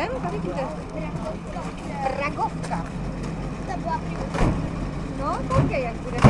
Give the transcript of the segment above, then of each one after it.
Sem, tady vidíte. Pragovka. To byla No, koukej, jak bude.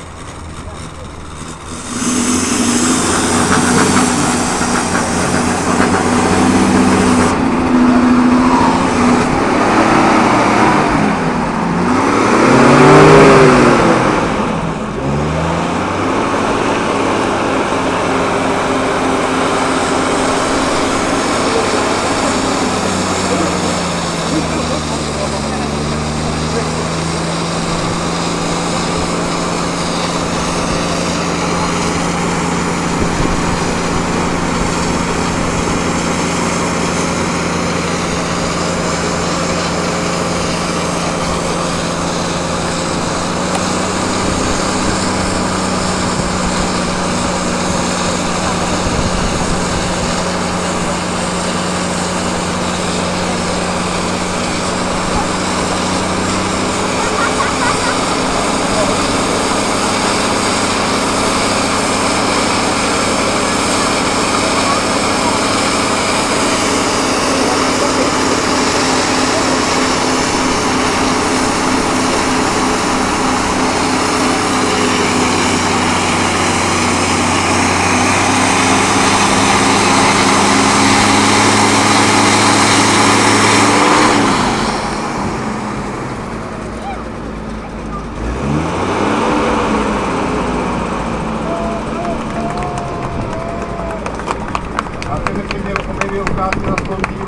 Gracias.